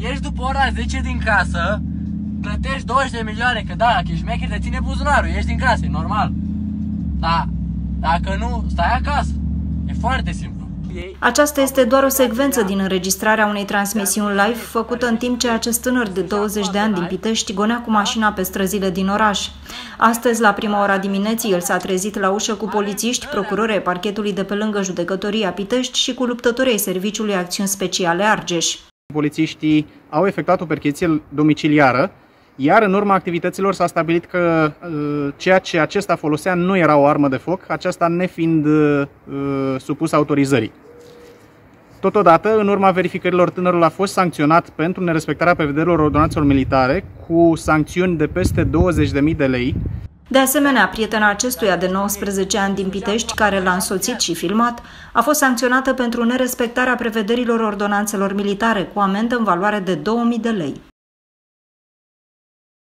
ieși după ora 10 din casă, plătești 20 de milioane, că da, dacă ești mecher, te ține buzunarul, ieși din casă, e normal. Da, dacă nu, stai acasă. E foarte simplu. Aceasta este doar o secvență din înregistrarea unei transmisiuni live făcută în timp ce acest tânăr de 20 de ani din Pitești gonea cu mașina pe străzile din oraș. Astăzi, la prima ora dimineții, el s-a trezit la ușă cu polițiști, procurori parchetului de pe lângă judecătoria Pitești și cu luptătorii Serviciului Acțiuni Speciale Argeș. Polițiștii au efectuat o percheție domiciliară, iar în urma activităților s-a stabilit că uh, ceea ce acesta folosea nu era o armă de foc, aceasta nefiind uh, supus autorizării. Totodată, în urma verificărilor, tânărul a fost sancționat pentru nerespectarea prevederilor ordonanțelor militare cu sancțiuni de peste 20.000 de lei. De asemenea, prietena acestuia de 19 ani din Pitești, care l-a însoțit și filmat, a fost sancționată pentru nerespectarea prevederilor ordonanțelor militare cu amendă în valoare de 2000 de lei.